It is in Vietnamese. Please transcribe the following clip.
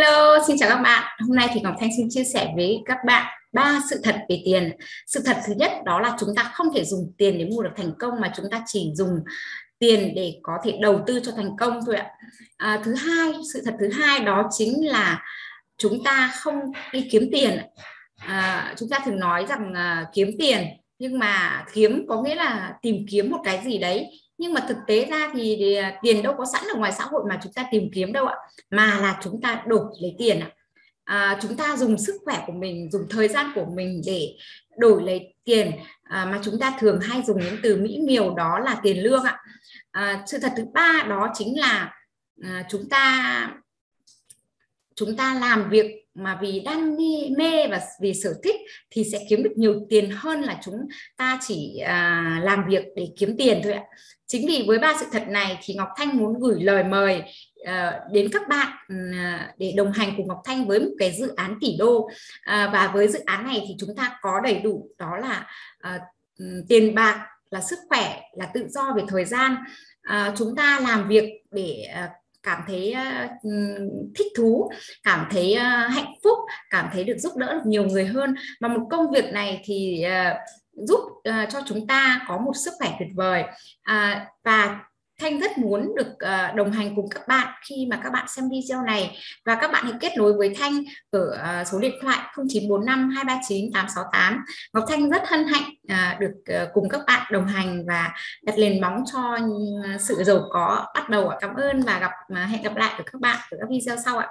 hello, xin chào các bạn. Hôm nay thì Ngọc Thanh xin chia sẻ với các bạn ba sự thật về tiền. Sự thật thứ nhất đó là chúng ta không thể dùng tiền để mua được thành công mà chúng ta chỉ dùng tiền để có thể đầu tư cho thành công thôi ạ. À, thứ hai, sự thật thứ hai đó chính là chúng ta không đi kiếm tiền. À, chúng ta thường nói rằng à, kiếm tiền nhưng mà kiếm có nghĩa là tìm kiếm một cái gì đấy nhưng mà thực tế ra thì, à, tiền đâu có sẵn ở ngoài xã hội mà chúng ta tìm kiếm đâu ạ. Mà là chúng ta đổi lấy tiền ạ. À, chúng ta dùng sức khỏe của mình dùng thời gian của mình để đổi lấy tiền à, mà chúng ta thường hay dùng những từ mỹ miều đó là tiền lương ạ. À, sự thật thứ ba đó chính là à, chúng ta chúng ta làm việc mà vì đam mê và vì sở thích thì sẽ kiếm được nhiều tiền hơn là chúng ta chỉ à, làm việc để kiếm tiền thôi ạ. Chính vì với ba sự thật này thì Ngọc Thanh muốn gửi lời mời à, đến các bạn à, để đồng hành cùng Ngọc Thanh với một cái dự án tỷ đô. À, và với dự án này thì chúng ta có đầy đủ đó là à, tiền bạc là sức khỏe là tự do về thời gian. À, chúng ta làm việc để à, cảm thấy uh, thích thú cảm thấy uh, hạnh phúc cảm thấy được giúp đỡ được nhiều người hơn. Mà một công việc này thì uh, giúp uh, cho chúng ta có một sức khỏe tuyệt vời. Uh, và Thanh rất muốn được uh, đồng hành cùng các bạn khi mà các bạn xem video này và các bạn hãy kết nối với Thanh ở uh, số điện thoại 0945 239 868. Ngọc Thanh rất hân hạnh uh, được uh, cùng các bạn đồng hành và đặt nền móng cho sự giàu có bắt đầu. Cảm ơn và gặp uh, hẹn gặp lại của các bạn ở các video sau ạ.